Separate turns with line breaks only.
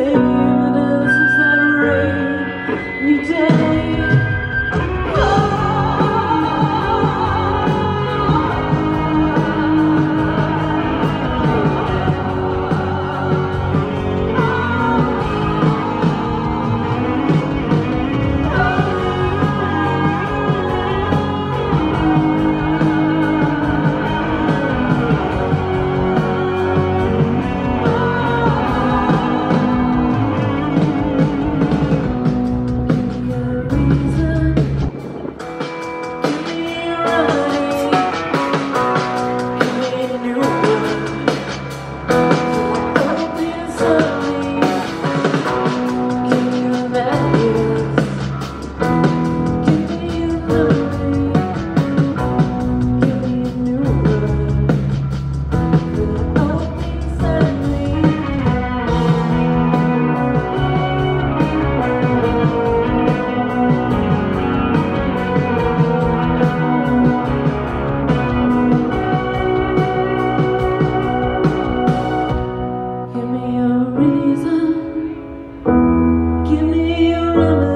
Give reason